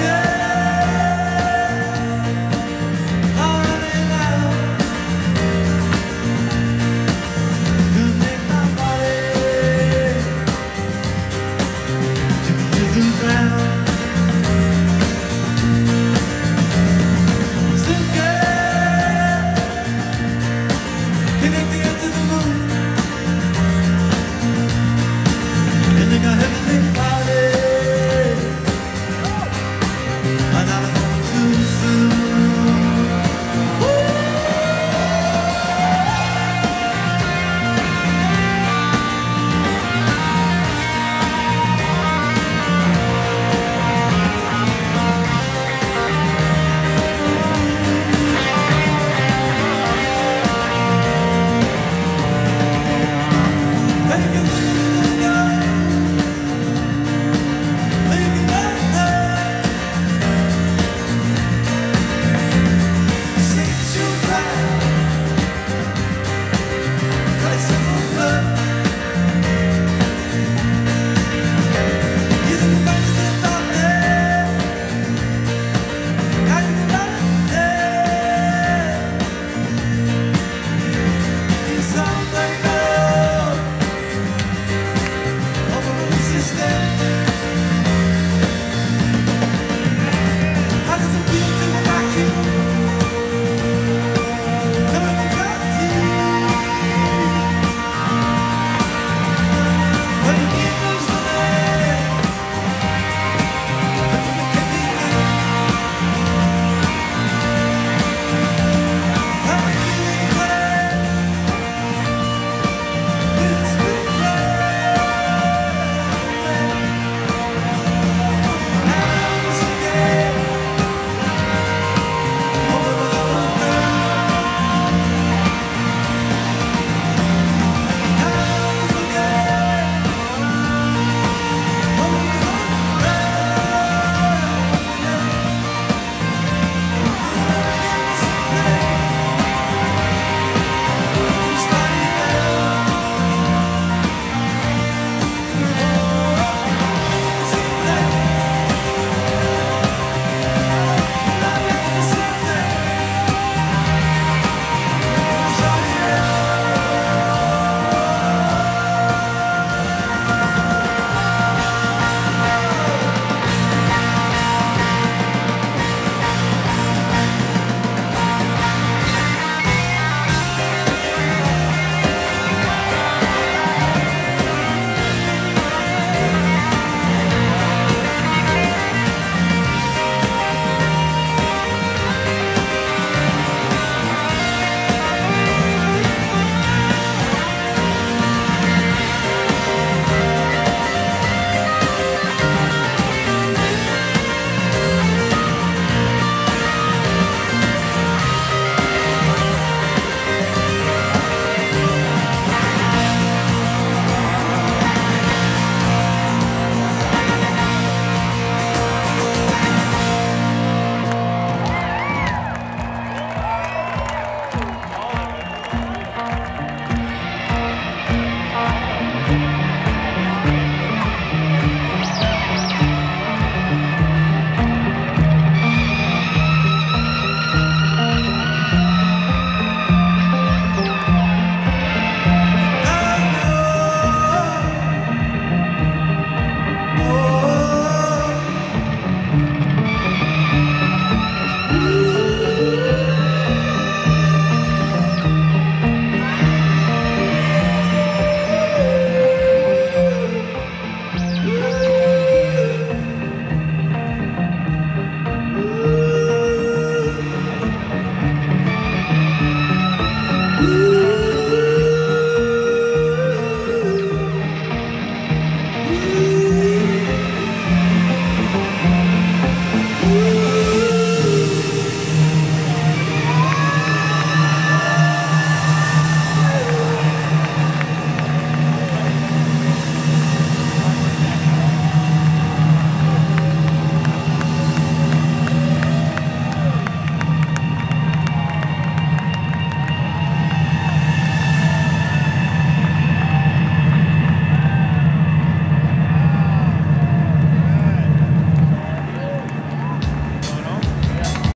good.